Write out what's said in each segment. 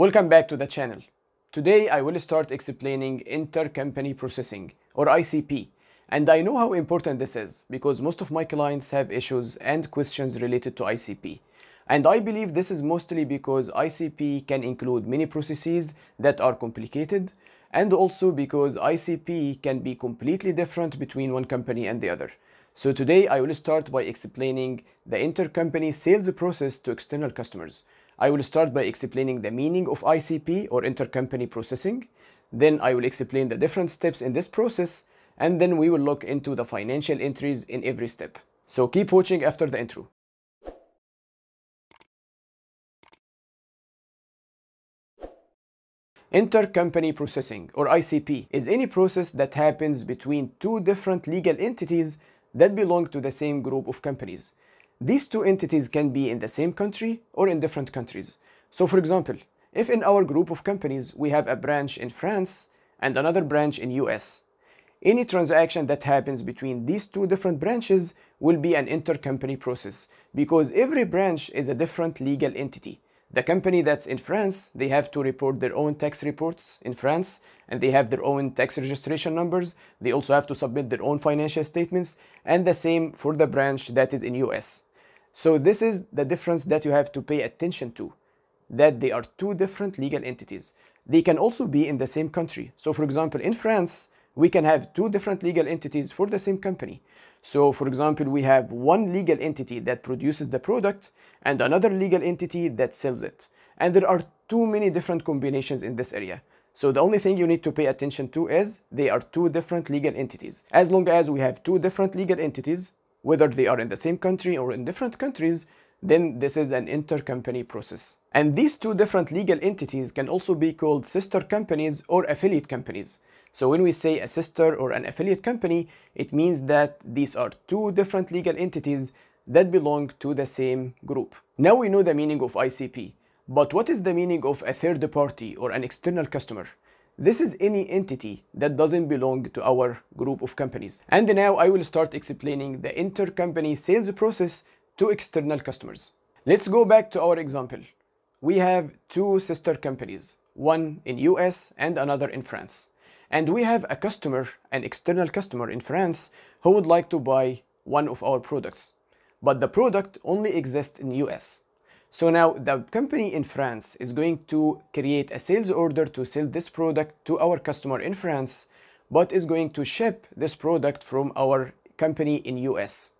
Welcome back to the channel. Today I will start explaining intercompany processing or ICP. And I know how important this is because most of my clients have issues and questions related to ICP. And I believe this is mostly because ICP can include many processes that are complicated and also because ICP can be completely different between one company and the other. So today I will start by explaining the intercompany sales process to external customers. I will start by explaining the meaning of ICP or intercompany processing. Then I will explain the different steps in this process and then we will look into the financial entries in every step. So keep watching after the intro. Intercompany processing or ICP is any process that happens between two different legal entities that belong to the same group of companies. These two entities can be in the same country or in different countries. So for example, if in our group of companies we have a branch in France and another branch in US, any transaction that happens between these two different branches will be an intercompany process because every branch is a different legal entity. The company that's in France, they have to report their own tax reports in France and they have their own tax registration numbers. They also have to submit their own financial statements and the same for the branch that is in US. So this is the difference that you have to pay attention to, that they are two different legal entities. They can also be in the same country. So for example, in France, we can have two different legal entities for the same company. So for example, we have one legal entity that produces the product and another legal entity that sells it. And there are too many different combinations in this area. So the only thing you need to pay attention to is they are two different legal entities. As long as we have two different legal entities, whether they are in the same country or in different countries, then this is an intercompany process. And these two different legal entities can also be called sister companies or affiliate companies. So when we say a sister or an affiliate company, it means that these are two different legal entities that belong to the same group. Now we know the meaning of ICP, but what is the meaning of a third party or an external customer? This is any entity that doesn't belong to our group of companies. And now I will start explaining the intercompany sales process to external customers. Let's go back to our example. We have two sister companies, one in US and another in France. And we have a customer, an external customer in France, who would like to buy one of our products. But the product only exists in US. So now the company in France is going to create a sales order to sell this product to our customer in France, but is going to ship this product from our company in US.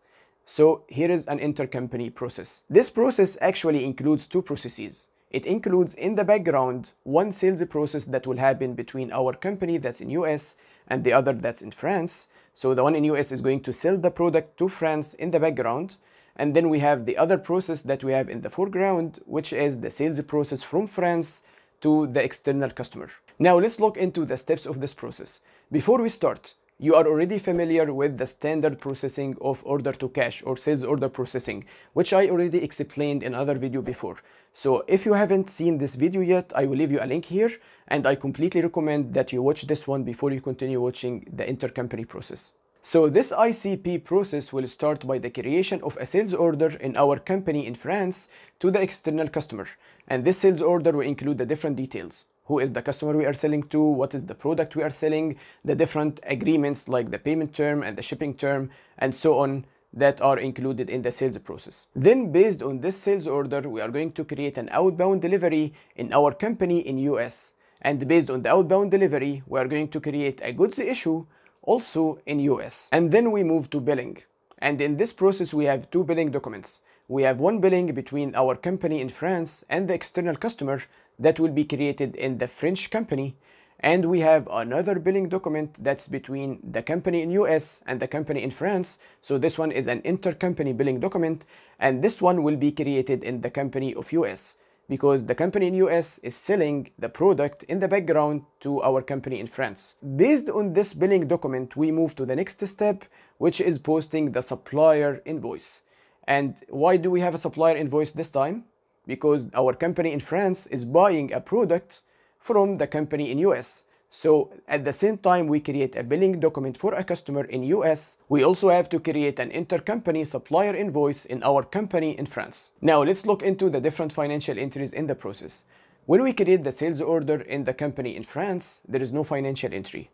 So here is an intercompany process. This process actually includes two processes. It includes in the background one sales process that will happen between our company that's in US and the other that's in France. So the one in US is going to sell the product to France in the background and then we have the other process that we have in the foreground, which is the sales process from France to the external customer. Now let's look into the steps of this process. Before we start, you are already familiar with the standard processing of order to cash or sales order processing, which I already explained in another video before. So if you haven't seen this video yet, I will leave you a link here and I completely recommend that you watch this one before you continue watching the intercompany process. So this ICP process will start by the creation of a sales order in our company in France to the external customer. And this sales order will include the different details. Who is the customer we are selling to? What is the product we are selling? The different agreements like the payment term and the shipping term and so on that are included in the sales process. Then based on this sales order, we are going to create an outbound delivery in our company in US. And based on the outbound delivery, we are going to create a goods issue also in US. And then we move to billing. And in this process, we have two billing documents. We have one billing between our company in France and the external customer that will be created in the French company. And we have another billing document that's between the company in US and the company in France. So this one is an intercompany billing document. And this one will be created in the company of US because the company in US is selling the product in the background to our company in France. Based on this billing document, we move to the next step, which is posting the supplier invoice. And why do we have a supplier invoice this time? Because our company in France is buying a product from the company in US. So at the same time we create a billing document for a customer in US, we also have to create an intercompany supplier invoice in our company in France. Now let's look into the different financial entries in the process. When we create the sales order in the company in France, there is no financial entry.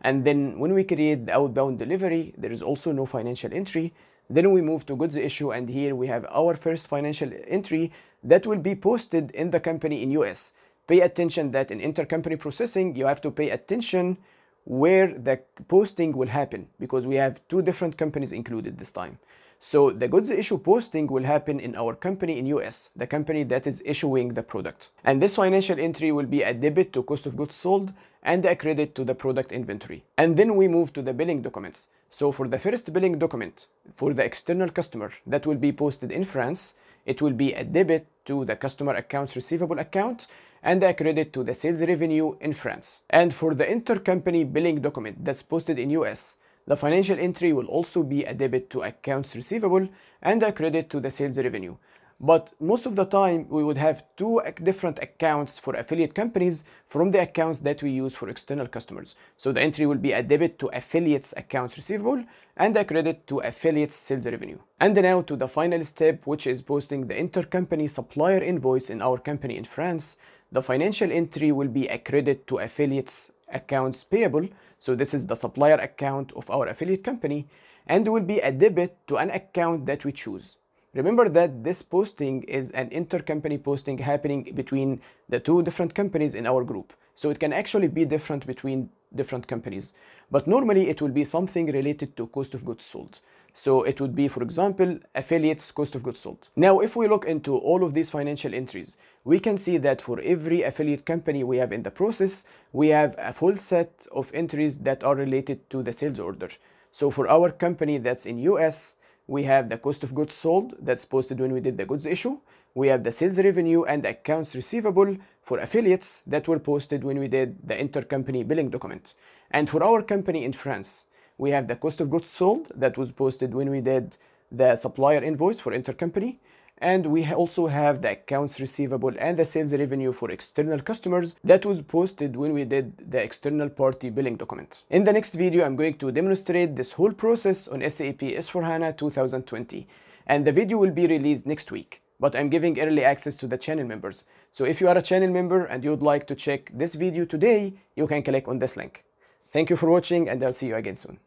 And then when we create the outbound delivery, there is also no financial entry. Then we move to goods issue and here we have our first financial entry that will be posted in the company in US. Pay attention that in intercompany processing, you have to pay attention where the posting will happen because we have two different companies included this time. So the goods issue posting will happen in our company in US, the company that is issuing the product. And this financial entry will be a debit to cost of goods sold and a credit to the product inventory. And then we move to the billing documents. So for the first billing document for the external customer that will be posted in France, it will be a debit to the customer accounts receivable account and a credit to the sales revenue in France. And for the intercompany billing document that's posted in US, the financial entry will also be a debit to accounts receivable and a credit to the sales revenue. But most of the time, we would have two different accounts for affiliate companies from the accounts that we use for external customers. So the entry will be a debit to affiliates accounts receivable and a credit to affiliates sales revenue. And now to the final step, which is posting the intercompany supplier invoice in our company in France. The financial entry will be a credit to affiliates accounts payable so this is the supplier account of our affiliate company and will be a debit to an account that we choose. Remember that this posting is an intercompany posting happening between the two different companies in our group. So it can actually be different between different companies. But normally it will be something related to cost of goods sold. So it would be, for example, affiliates cost of goods sold. Now, if we look into all of these financial entries, we can see that for every affiliate company we have in the process, we have a full set of entries that are related to the sales order. So for our company that's in US, we have the cost of goods sold that's posted when we did the goods issue. We have the sales revenue and accounts receivable for affiliates that were posted when we did the intercompany billing document. And for our company in France, we have the cost of goods sold that was posted when we did the supplier invoice for intercompany. And we also have the accounts receivable and the sales revenue for external customers that was posted when we did the external party billing document. In the next video, I'm going to demonstrate this whole process on SAP S4HANA 2020. And the video will be released next week but I'm giving early access to the channel members. So if you are a channel member and you would like to check this video today, you can click on this link. Thank you for watching and I'll see you again soon.